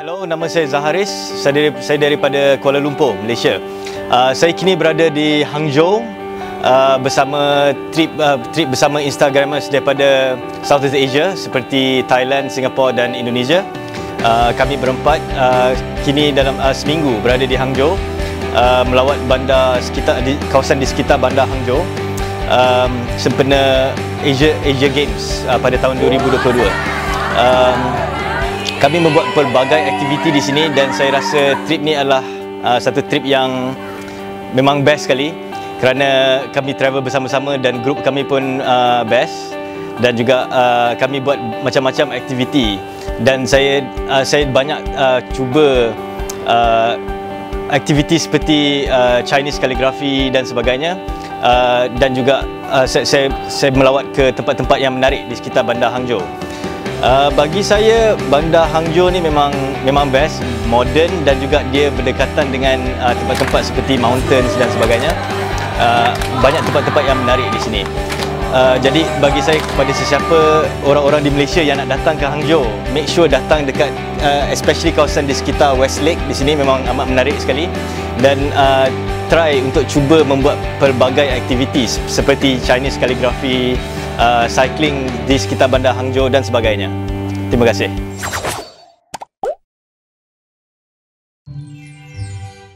Hello, nama saya Zaharis. Saya, dari, saya daripada Kuala Lumpur, Malaysia. Uh, saya kini berada di Hangzhou uh, bersama trip uh, trip bersama Instagramers daripada Southeast Asia seperti Thailand, Singapura dan Indonesia. Uh, kami berempat uh, kini dalam uh, seminggu berada di Hangzhou uh, melawat bandar sekitar di kawasan di sekitar bandar Hangzhou um, sempena Asia Asia Games uh, pada tahun 2022. Um, kami membuat pelbagai aktiviti di sini dan saya rasa trip ni adalah uh, satu trip yang memang best sekali kerana kami travel bersama-sama dan grup kami pun uh, best dan juga uh, kami buat macam-macam aktiviti dan saya uh, saya banyak uh, cuba uh, aktiviti seperti uh, Chinese calligraphy dan sebagainya uh, dan juga uh, saya, saya saya melawat ke tempat-tempat yang menarik di sekitar bandar Hangzhou. Uh, bagi saya bandar Hangzhou ni memang memang best, modern dan juga dia berdekatan dengan uh, tempat-tempat seperti mountains dan sebagainya. Uh, banyak tempat-tempat yang menarik di sini. Uh, jadi bagi saya kepada sesiapa orang-orang di Malaysia yang nak datang ke Hangzhou, make sure datang dekat uh, especially kawasan di sekitar Westlake di sini memang amat menarik sekali dan uh, try untuk cuba membuat pelbagai aktiviti seperti Chinese calligraphy, uh, cycling di sekitar bandar Hangzhou dan sebagainya. Terima kasih.